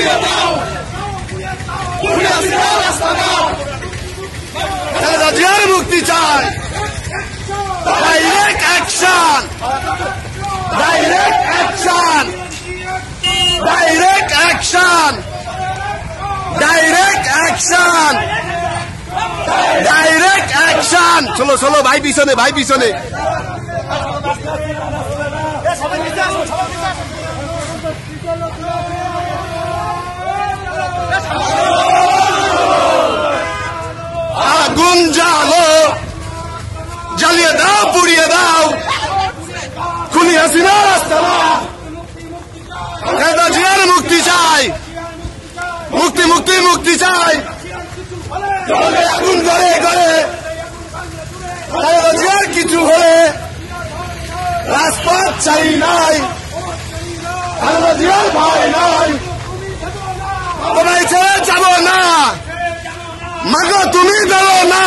পুড়িয়ে দাও পুড়িয়ে দাও রাস্তা দাও খালেদা জিয়ার মুক্তি চাই direct action direct action direct action direct action direct action চলো চলো, ভাই পিছনে ভাই পিছনে। জ্বালিয়ে দাও পুড়িয়ে দাও খুনি হাসিনা রাস্তা খালেদা জিয়ার মুক্তি চাই মুক্তি মুক্তি মুক্তি চাই আগুন করে খালেদা জিয়ার কিছু হলে রাজপথ চাই নাই জিয়ার ভয় নাই তোমায় ছেড়ে যাব না মাগো তুমি দেবো না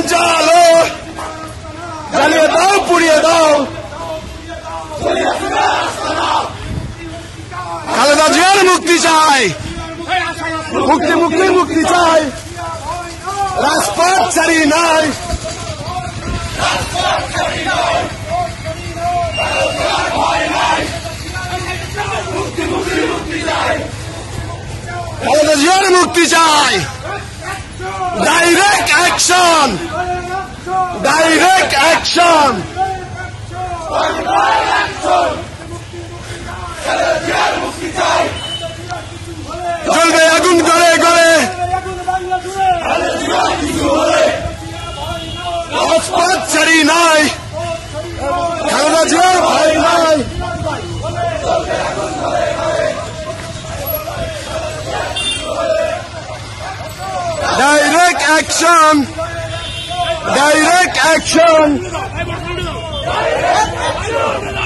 আগুন জ্বালো জ্বালিয়ে দাও, পুড়িয়ে দাও। খালেদা জিয়ার মুক্তি চাই। মুক্তি মুক্তি মুক্তি চাই। রাজপথ ছাড়ি নাই। খালেদা জিয়ার মুক্তি চাই। ডাইরেক্ট অ্যাকশন ডাইরেক্ট অ্যাকশন চলবে Direct action! Direct action!